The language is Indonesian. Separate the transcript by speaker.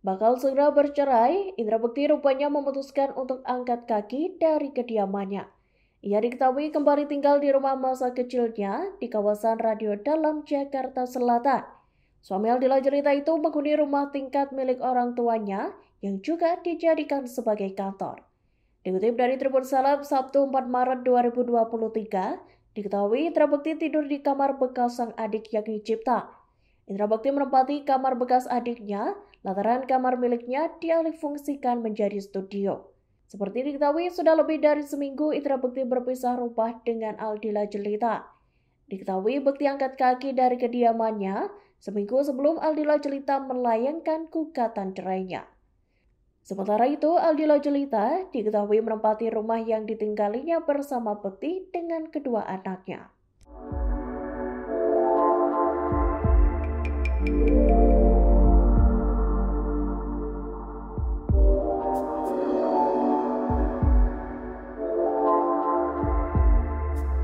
Speaker 1: bakal segera bercerai, Indra Bekti rupanya memutuskan untuk angkat kaki dari kediamannya. Ia diketahui kembali tinggal di rumah masa kecilnya di kawasan Radio Dalam, Jakarta Selatan. Suami Aldila cerita itu menghuni rumah tingkat milik orang tuanya yang juga dijadikan sebagai kantor. Dikutip dari Tribun Salam Sabtu 4 Maret 2023, diketahui Indra Bekti tidur di kamar bekas sang adik yakni Cipta. Indra Bekti menempati kamar bekas adiknya lantaran kamar miliknya dialihfungsikan menjadi studio. Seperti diketahui sudah lebih dari seminggu Indra Bekti berpisah rumah dengan Aldila Jelita. Diketahui Bekti angkat kaki dari kediamannya seminggu sebelum Aldila Jelita melayangkan gugatan cerainya. Sementara itu, Aldila Jelita diketahui menempati rumah yang ditinggalinya bersama Bekti dengan kedua anaknya.